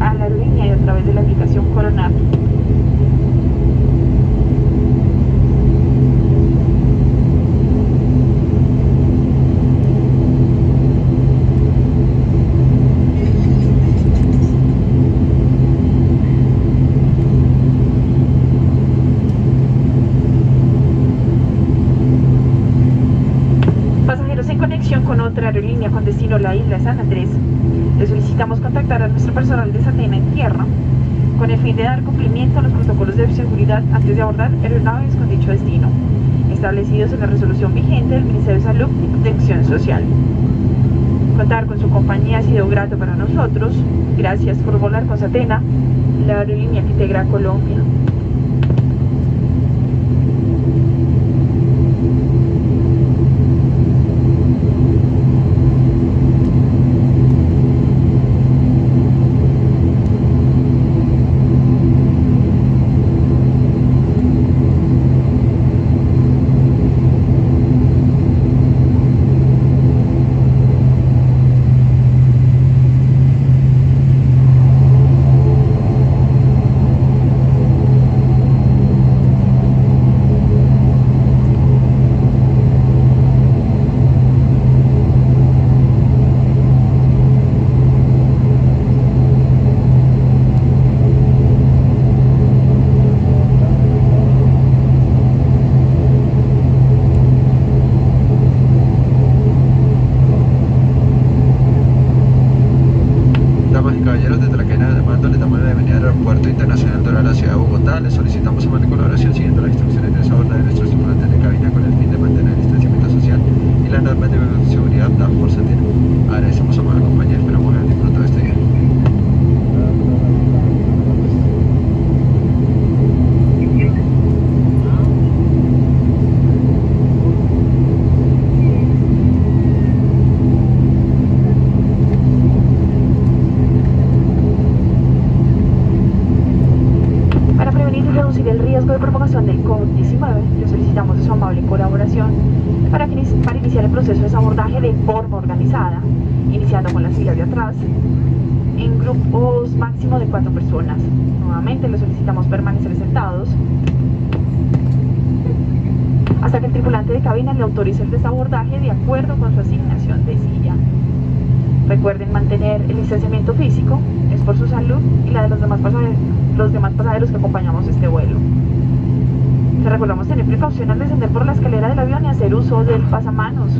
a la aerolínea y a través de la aplicación Coronar. Pasajeros en conexión con otra aerolínea con destino a la isla San Andrés, le solicitamos contactar a nuestro personal de Satena en tierra con el fin de dar cumplimiento a los protocolos de seguridad antes de abordar aeronaves con dicho destino, establecidos en la resolución vigente del Ministerio de Salud y Protección Social. Contar con su compañía ha sido grato para nosotros. Gracias por volar con Satena, la aerolínea que integra Colombia. Hasta que el tripulante de cabina le autorice el desabordaje de acuerdo con su asignación de silla. Recuerden mantener el distanciamiento físico, es por su salud y la de los demás pasajeros, los demás pasajeros que acompañamos este vuelo. Te recordamos tener precaución al descender por la escalera del avión y hacer uso del pasamanos.